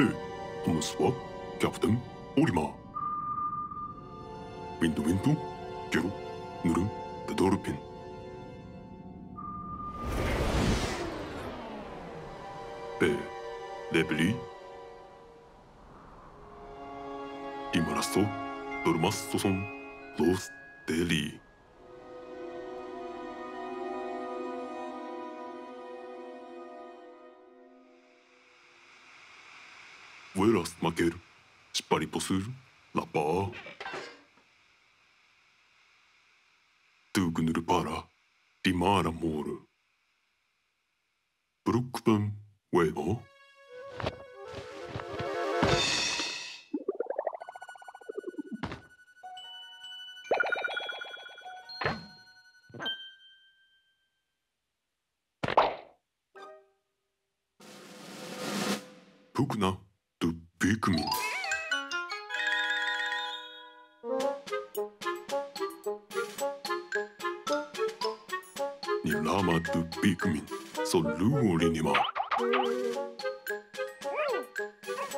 えホムスはキャプテンオリマーウィンドウィンドゲロヌルデドルピンベレブリイマラストドルマスソソンロー スデリー Vuelas maquer, spariposur, la pa. Tugnur para, dimara mor. Brukben, weo. 僕な、ドビクミン。ni lama du bikmin så luuri ni ma.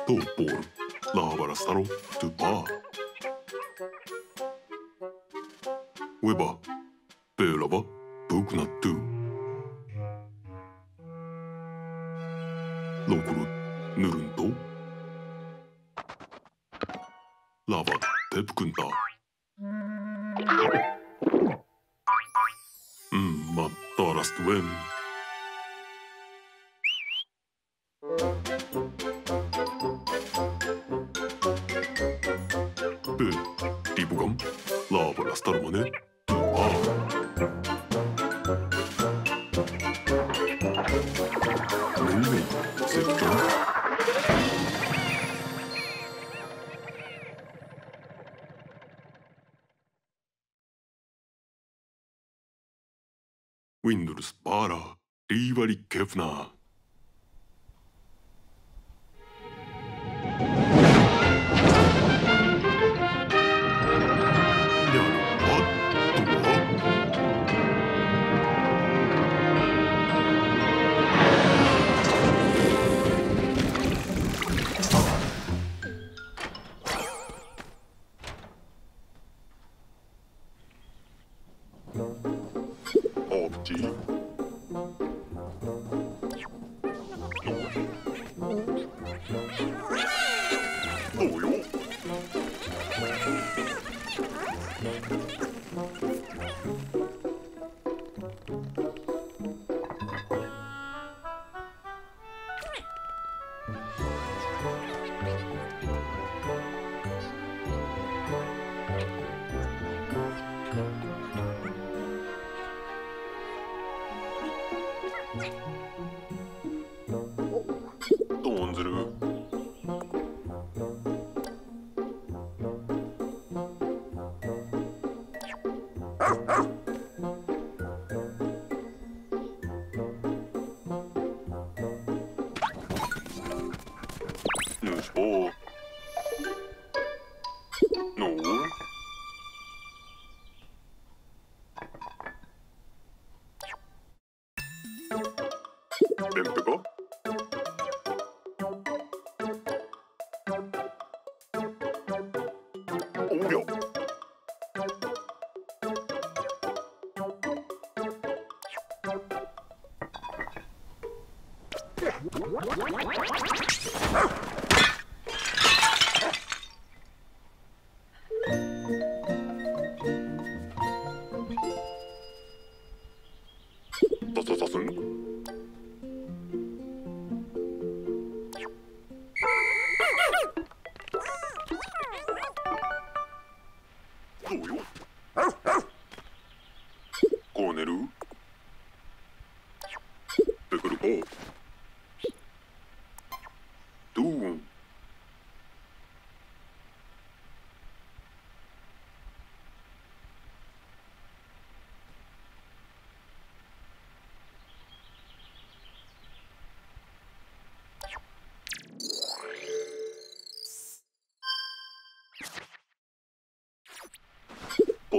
Topor laavara saro tu pa. Weba peelava pukna tu. ウィンドルス・バーラー、リーバリ・ケフナー。¡Ah!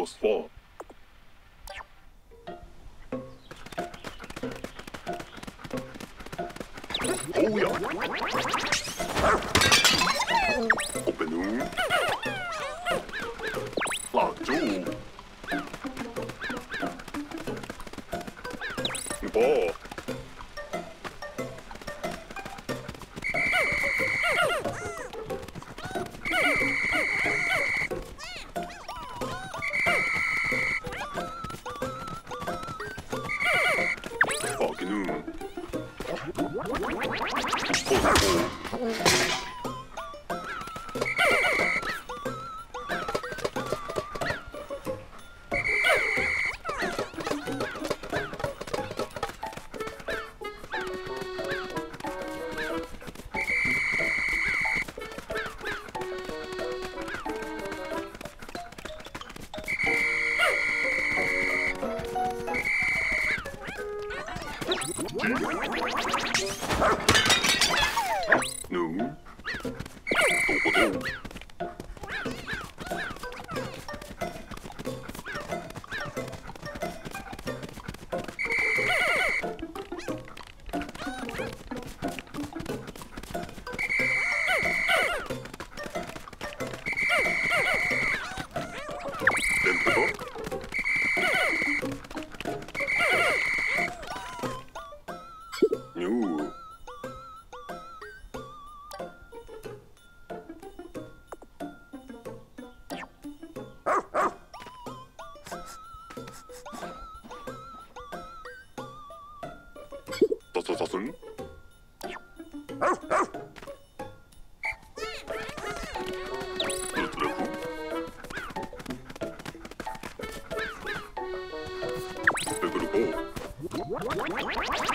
House 4. Oh yeah! Open room. わっ!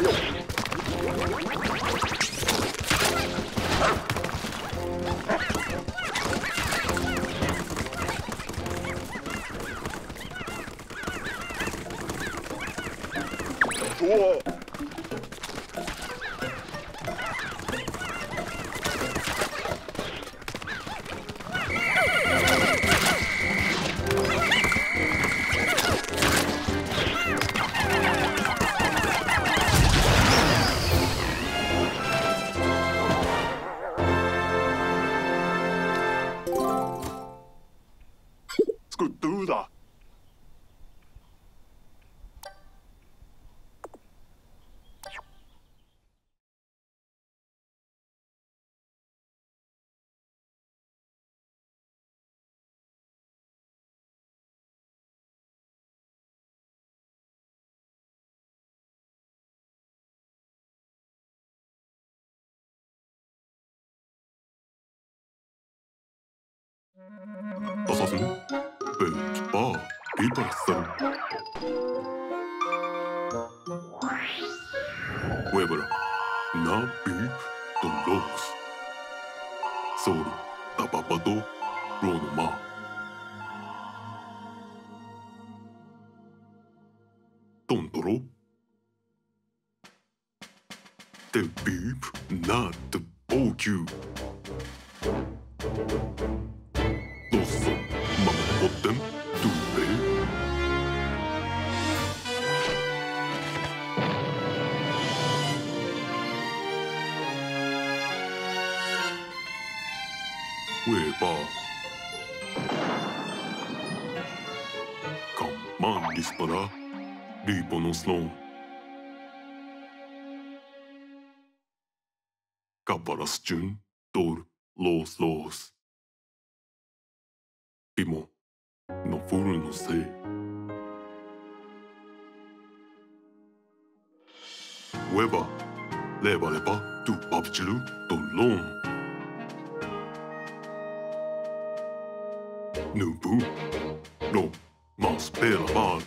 不用。Assassin, bitch, bar, people, son. Webra. Jun, Dor, Los, Los. Primo, no fueron no sé. Hueva, leva leva, tu papchilu, tolón. Nubu, no, más pelaban.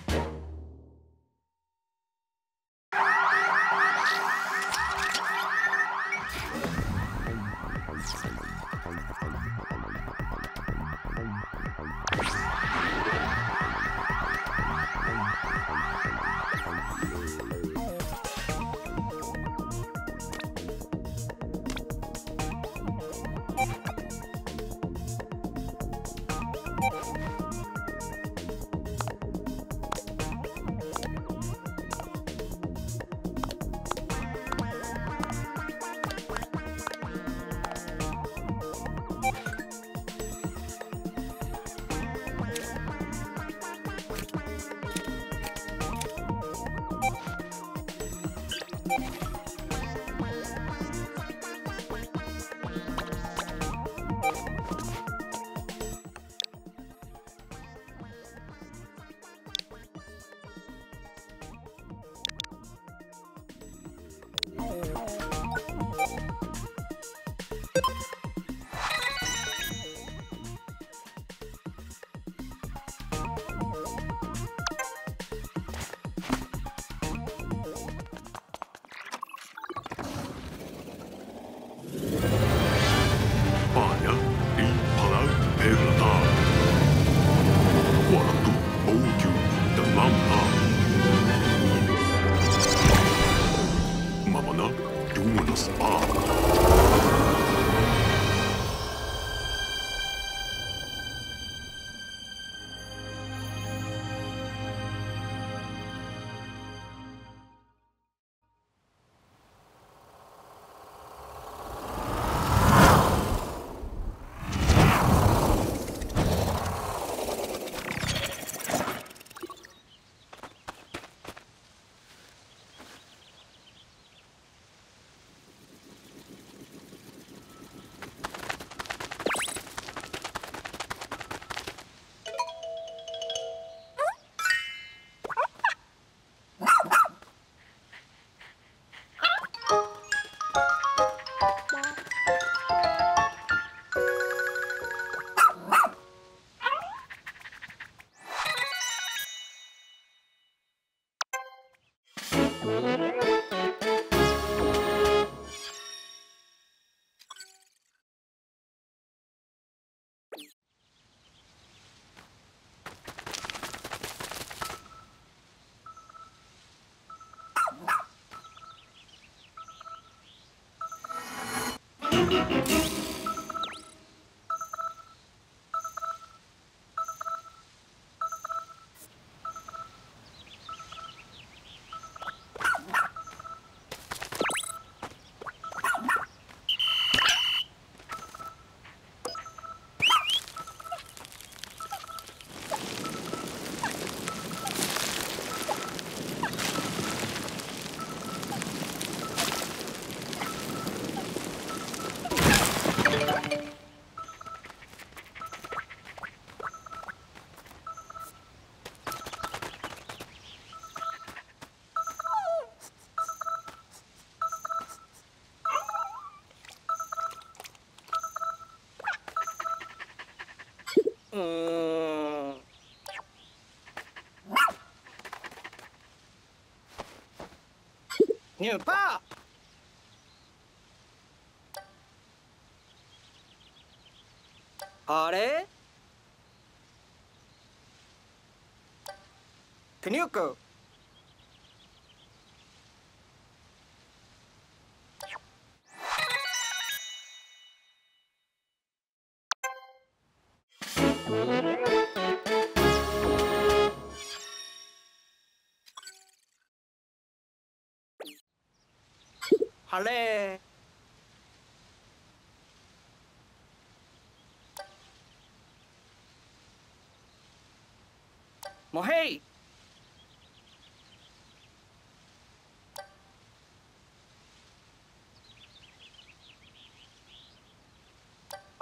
うん。ニューパー。あれ？クニューク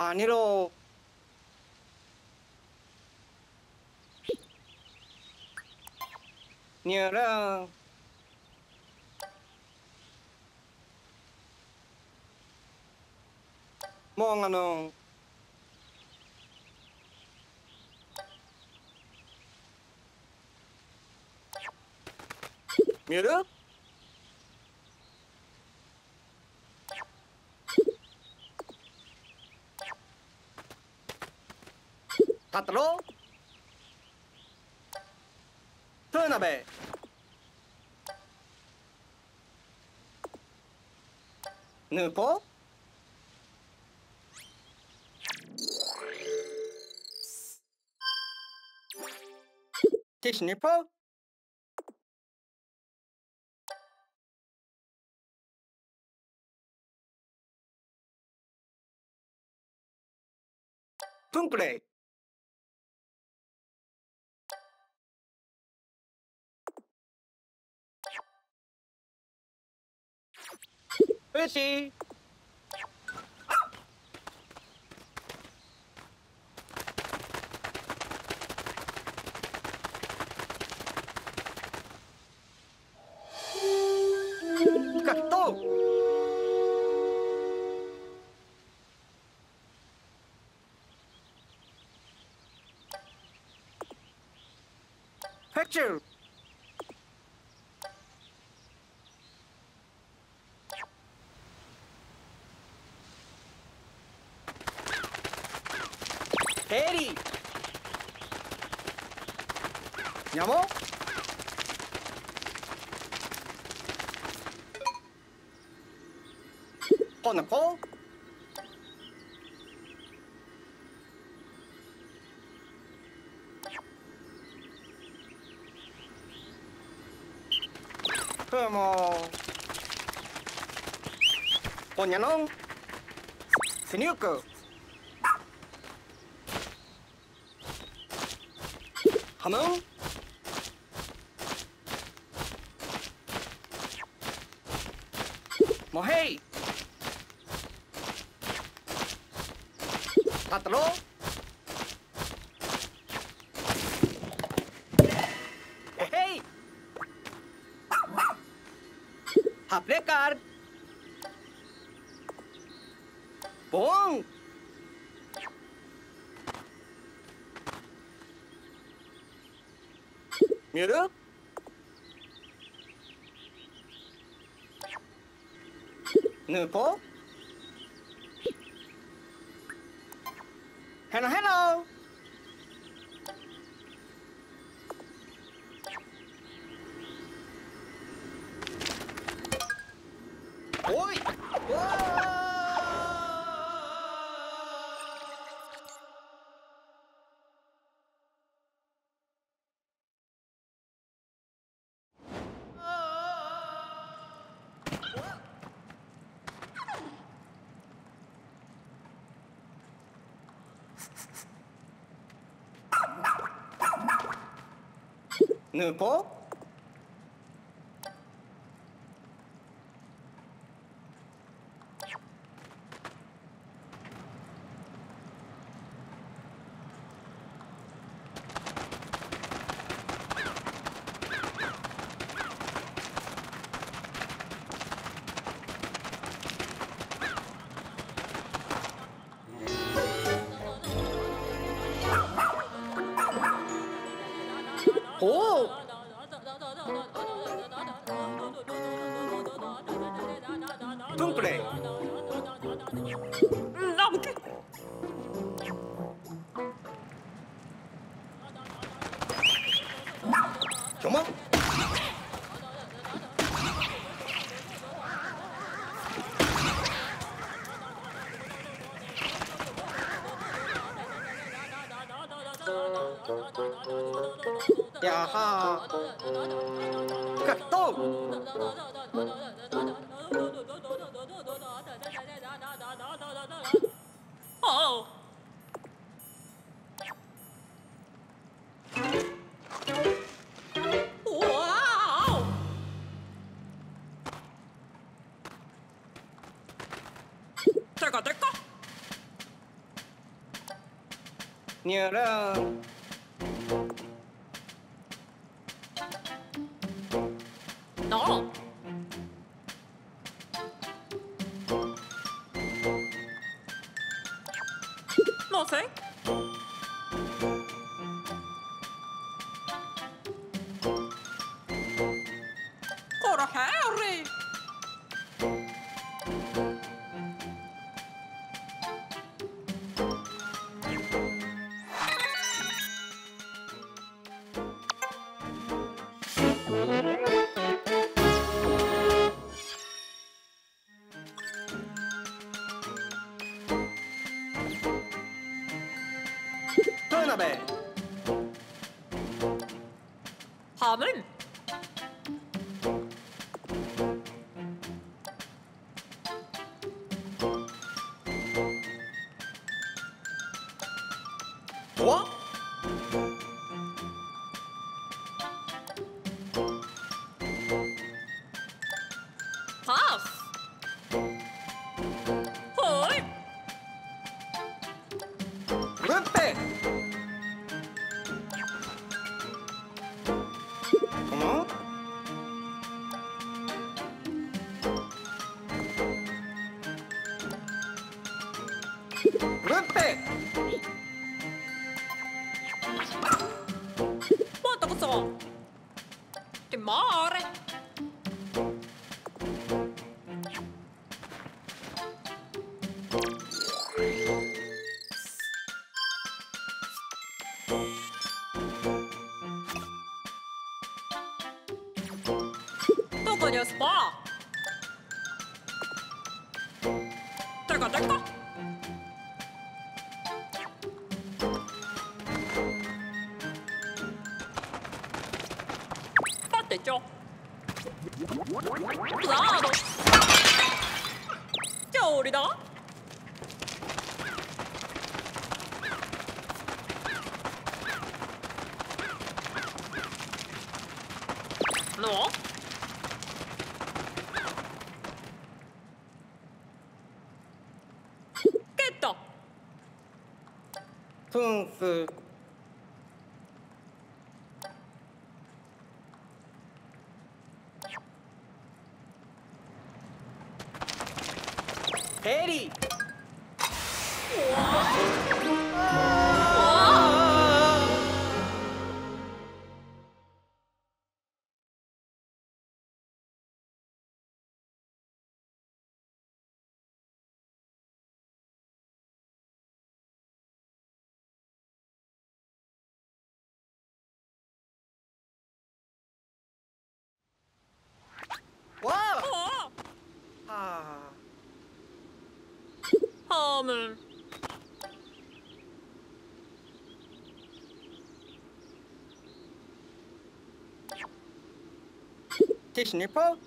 아니로. 니랑. 멍아농 미르 勝ったろ豊鍋。ヌーポ？ティッシュヌーポ？プンプレイ。ウシフェクチュー ¿Llamó? ¿Conoco? Como... Poñanón. Seniuko. Hamon. Morrei! Patrão? Hey! Aplicar! Bom! Mirup! Nupal 넣고 动。Nyerang. 다음은? 와 ラードじゃあ俺だ。のゲット。トンス。plannen. Het is Nippo.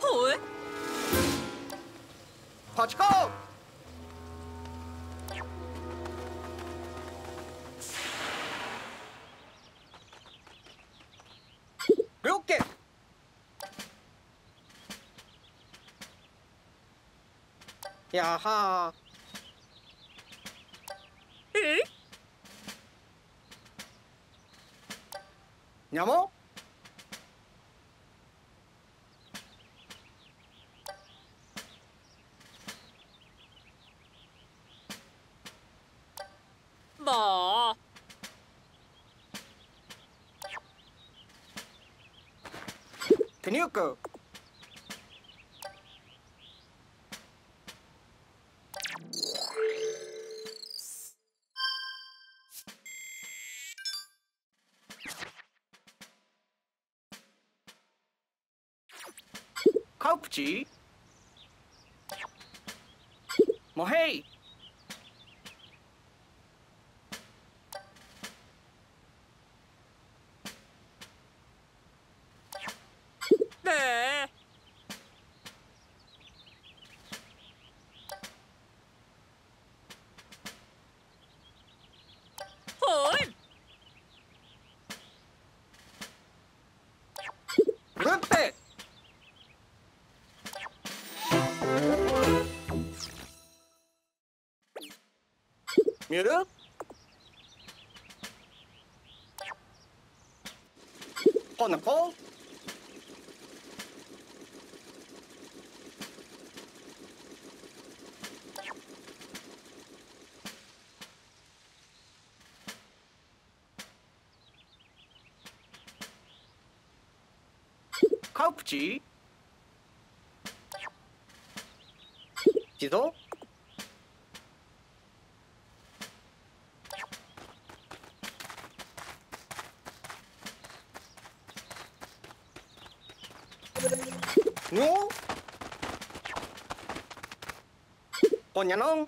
ほえパチコ了解。やはー。にゃもばてにゅうく G. Mohey! Mir up. On the pole. Kaupchi. 自動 No? Coña non.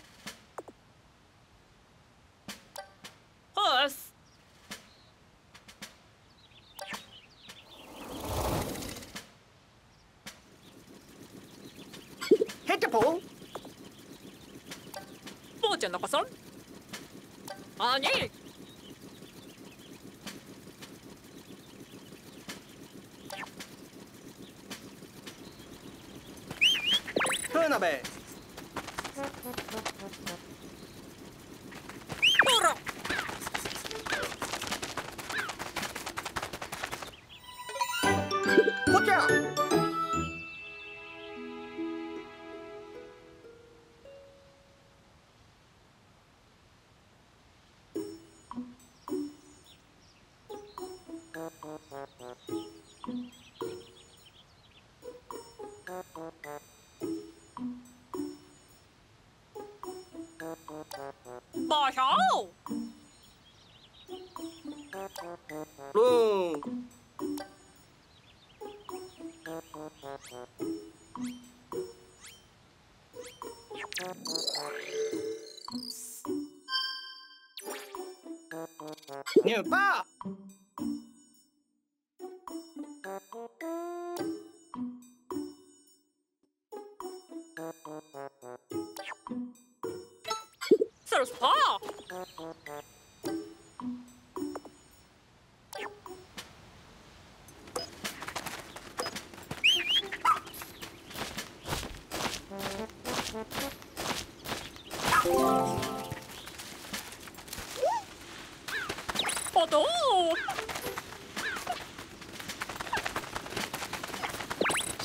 boleh. Burung. Kucil. New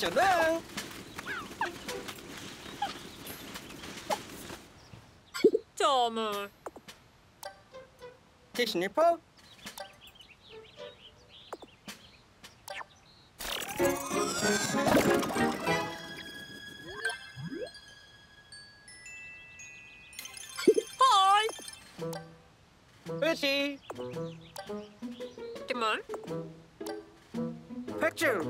Nacional. Toma. Disney Paul. Hi. Busy. Come on. Picture.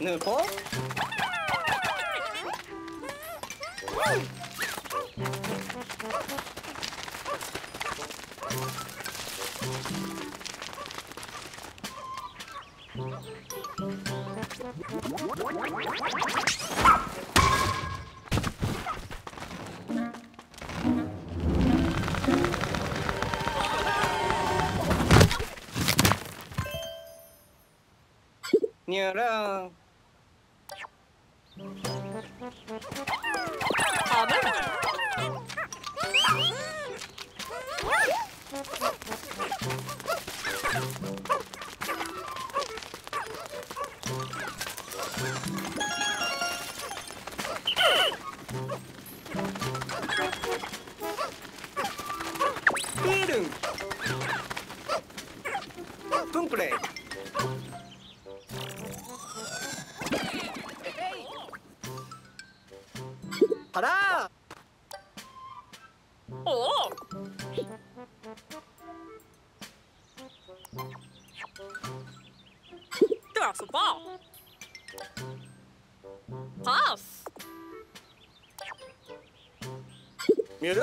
넣고 から。おお。では遊ぼパス。見る？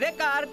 बेकार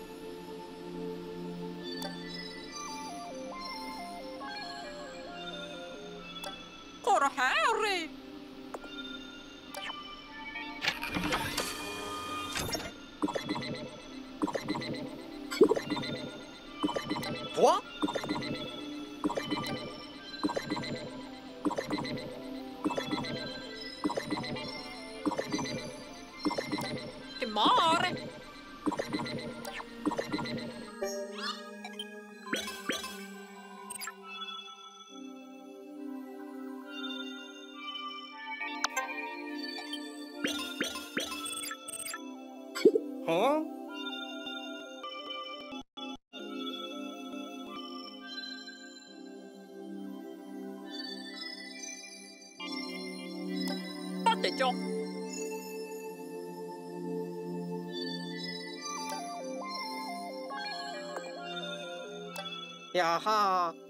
やはー。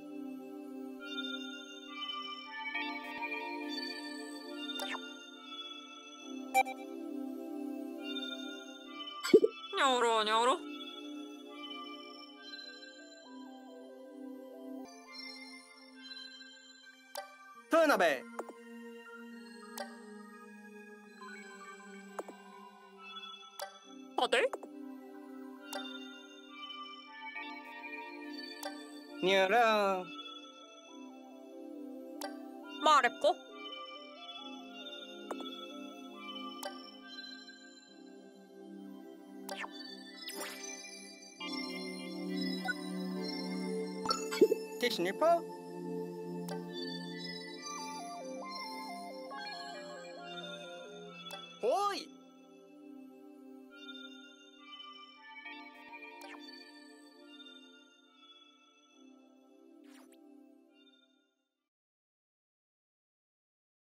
に。 녀라 말했고 디스니퍼